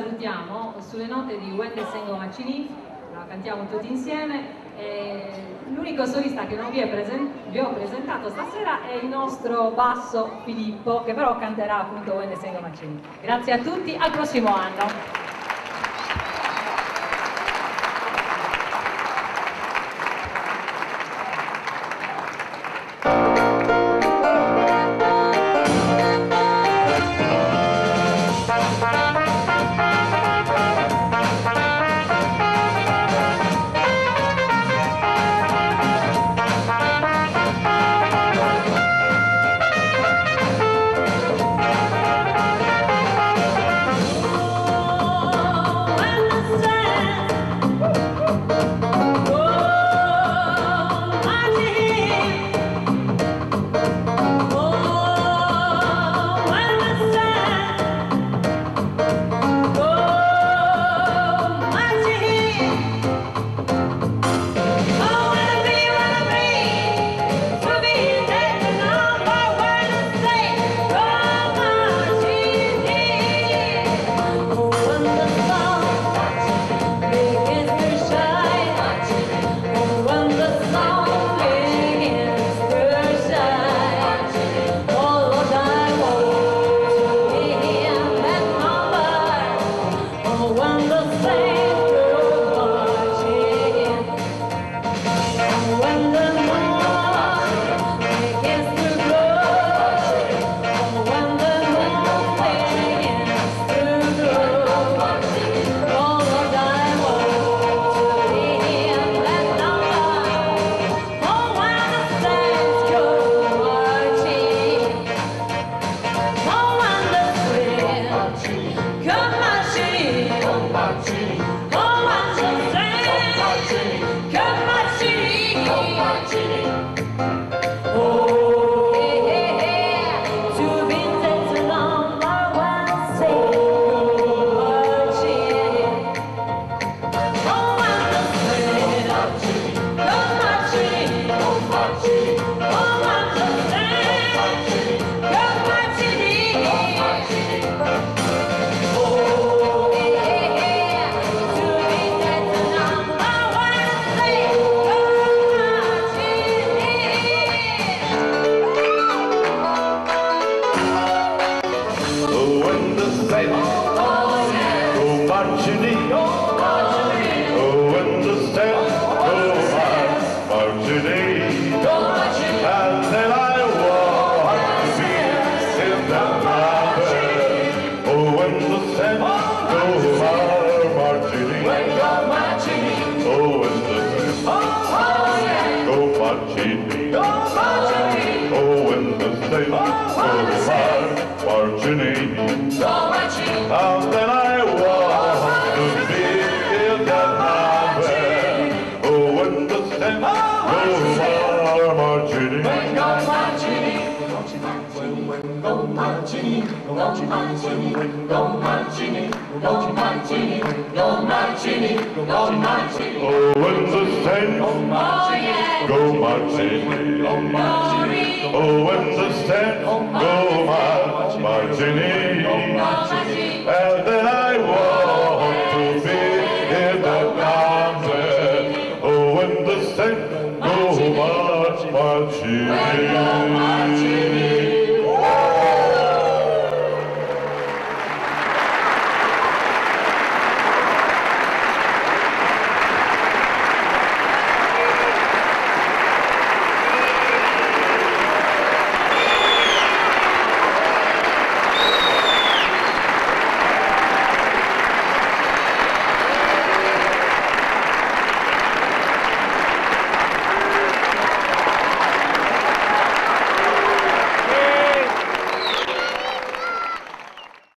salutiamo sulle note di Wende Sengo Macini, la cantiamo tutti insieme. L'unico solista che non vi, vi, ho presentato stasera è il nostro basso Filippo, che però canterà appunto Wende Sengo Macini. Grazie a tutti, al prossimo anno. So much. How can I? Romancini, Romancini, Romancini, Romancini, Oh, when the Saints. Oh, yeah. Go marching. Romancini. Owens the Saints. Go marching. Romancini. And then I want to be in the concert. when the Saints. Go marching.